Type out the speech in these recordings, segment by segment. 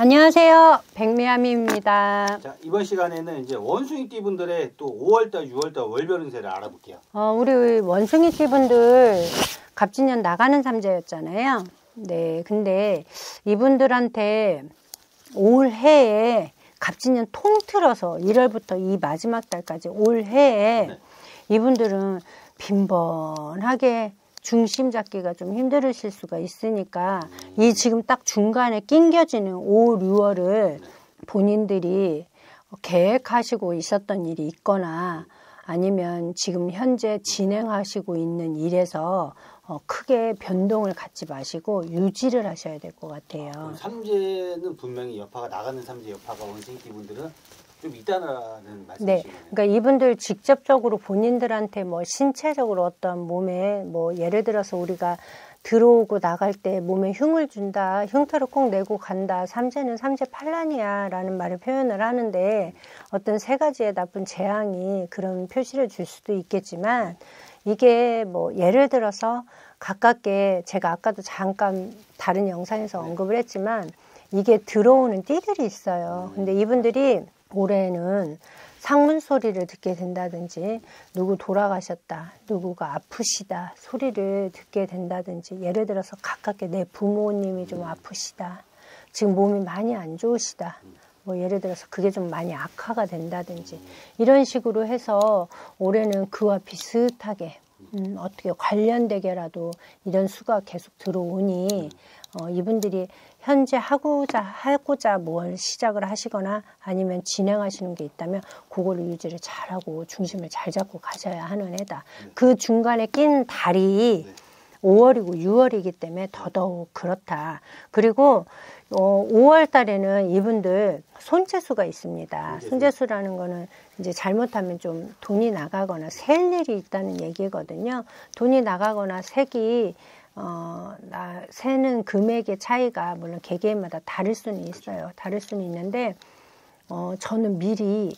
안녕하세요. 백미아미입니다. 자, 이번 시간에는 이제 원숭이띠 분들의 또 5월달, 6월달 월별 운세를 알아볼게요. 어, 우리 원숭이띠 분들 갑진년 나가는 삼재였잖아요. 네, 근데 이분들한테 올해에 갑진년 통틀어서 1월부터 이 마지막 달까지 올해에 네. 이분들은 빈번하게 중심 잡기가 좀 힘들으실 수가 있으니까 이 지금 딱 중간에 낑겨지는 5, 6월을 본인들이 계획하시고 있었던 일이 있거나 아니면 지금 현재 진행하시고 있는 일에서 어, 크게 변동을 갖지 마시고 유지를 하셔야 될 것 같아요. 그럼 삼재는 분명히 여파가 나가는 삼재 여파가 원숭이띠 분들은 좀 있다는 네. 말씀이시네요. 그러니까 이분들 직접적으로 본인들한테 뭐 신체적으로 어떤 몸에 뭐 예를 들어서 우리가 들어오고 나갈 때 몸에 흉을 준다, 흉터를 꼭 내고 간다, 삼재는 삼재 팔란이야 라는 말을 표현을 하는데 어떤 세 가지의 나쁜 재앙이 그런 표시를 줄 수도 있겠지만 이게 뭐 예를 들어서 가깝게 제가 아까도 잠깐 다른 영상에서 언급을 했지만 이게 들어오는 띠들이 있어요. 근데 이분들이 올해는 상문 소리를 듣게 된다든지 누구 돌아가셨다, 누구가 아프시다 소리를 듣게 된다든지 예를 들어서 가깝게 내 부모님이 좀 아프시다, 지금 몸이 많이 안 좋으시다. 뭐 예를 들어서 그게 좀 많이 악화가 된다든지 이런 식으로 해서 올해는 그와 비슷하게 음, 어떻게 관련되게라도 이런 수가 계속 들어오니 어, 이분들이 현재 하고자 하고자 뭘 시작을 하시거나 아니면 진행하시는 게 있다면 그거를 유지를 잘하고 중심을 잘 잡고 가셔야 하는 해다. 그 중간에 낀 달이 5월이고 6월이기 때문에 더더욱 그렇다. 그리고 어, 5월 달에는 이분들 손재수가 있습니다. 손재수. 손재수라는 거는 이제 잘못하면 좀 돈이 나가거나 셀 일이 있다는 얘기거든요. 돈이 나가거나 색이 어, 나, 세는 금액의 차이가 물론 개개인마다 다를 수는 있어요. 다를 수는 있는데, 어, 저는 미리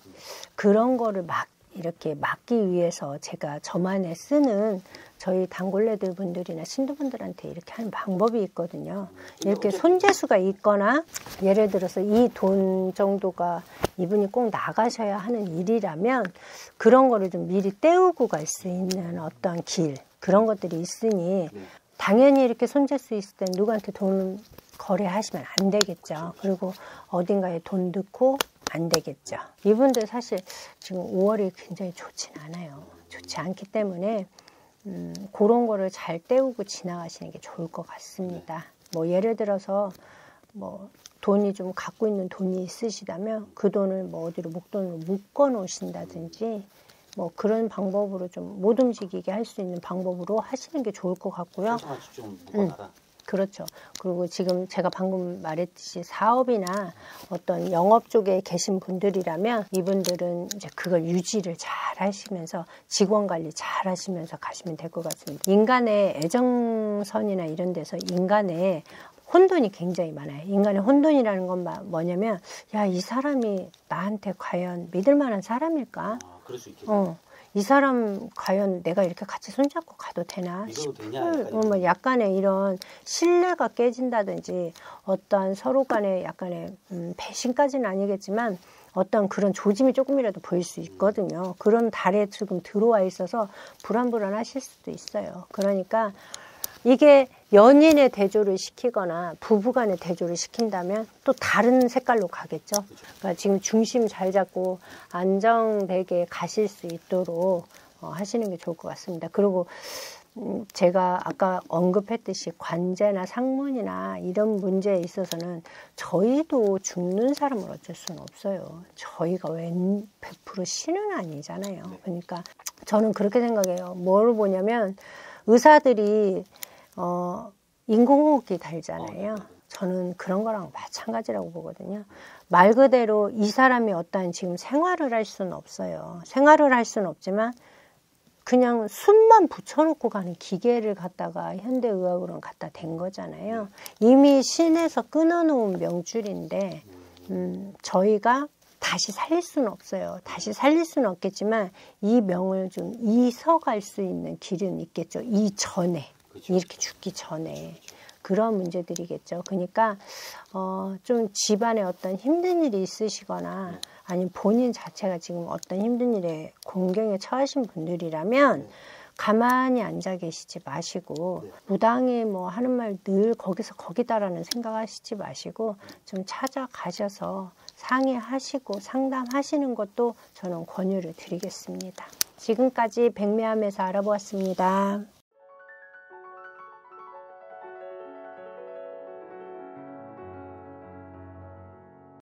그런 거를 막 이렇게 막기 위해서 제가 저만의 쓰는 저희 단골레들 분들이나 신도분들한테 이렇게 하는 방법이 있거든요. 이렇게 손재수가 있거나 예를 들어서 이 돈 정도가 이분이 꼭 나가셔야 하는 일이라면 그런 거를 좀 미리 때우고 갈 수 있는 어떤 길 그런 것들이 있으니 당연히 이렇게 손재수 있을 땐 누구한테 돈 거래하시면 안 되겠죠. 그리고 어딘가에 돈 넣고 안 되겠죠. 이분들 사실 지금 5월이 굉장히 좋진 않아요. 좋지 않기 때문에 음, 그런 거를 잘 때우고 지나가시는 게 좋을 것 같습니다. 뭐 예를 들어서 뭐 돈이 좀 갖고 있는 돈이 있으시다면 그 돈을 뭐 어디로 목돈으로 묶어 놓으신다든지 뭐 그런 방법으로 좀 못 움직이게 할 수 있는 방법으로 하시는 게 좋을 것 같고요. 좀 묶어놔라. 그렇죠. 그리고 지금 제가 방금 말했듯이 사업이나 어떤 영업 쪽에 계신 분들이라면 이분들은 이제 그걸 유지를 잘 하시면서 직원 관리 잘 하시면서 가시면 될 것 같습니다. 인간의 애정선이나 이런 데서 인간의 혼돈이 굉장히 많아요. 인간의 혼돈이라는 건 마- 뭐냐면 야, 이 사람이 나한테 과연 믿을 만한 사람일까? 아, 그럴 수 있겠네. 어. 이 사람 과연 내가 이렇게 같이 손잡고 가도 되나 싶을 어, 뭐 약간의 이런 신뢰가 깨진다든지 어떠한 서로 간의 약간의 음, 배신까지는 아니겠지만 어떤 그런 조짐이 조금이라도 보일 수 있거든요. 그런 달에 지금 들어와 있어서 불안불안하실 수도 있어요. 그러니까 이게 연인의 대조를 시키거나 부부간의 대조를 시킨다면 또 다른 색깔로 가겠죠. 그러니까 지금 중심 잘 잡고 안정되게 가실 수 있도록 어, 하시는 게 좋을 것 같습니다. 그리고 음, 제가 아까 언급했듯이 관제나 상문이나 이런 문제에 있어서는 저희도 죽는 사람을 어쩔 수는 없어요. 저희가 웬 100% 신은 아니잖아요. 그러니까 저는 그렇게 생각해요. 뭘 보냐면 의사들이 어, 인공호흡기 달잖아요. 저는 그런 거랑 마찬가지라고 보거든요. 말 그대로 이 사람이 어떠한 지금 생활을 할 수는 없어요. 생활을 할 수는 없지만 그냥 숨만 붙여놓고 가는 기계를 갖다가 현대의학으로는 갖다 댄 거잖아요. 이미 신에서 끊어놓은 명줄인데 음, 저희가 다시 살릴 수는 없어요. 다시 살릴 수는 없겠지만 이 명을 좀 이서갈 수 있는 길은 있겠죠. 이 전에 그렇죠. 이렇게 죽기 전에 그런 문제들이겠죠. 그러니까 어, 좀 집안에 어떤 힘든 일이 있으시거나 아니면 본인 자체가 지금 어떤 힘든 일에 공경에 처하신 분들이라면 가만히 앉아 계시지 마시고 무당이 뭐 하는 말 늘 거기서 거기다라는 생각하시지 마시고 좀 찾아가셔서 상의하시고 상담하시는 것도 저는 권유를 드리겠습니다. 지금까지 백매암에서 알아보았습니다.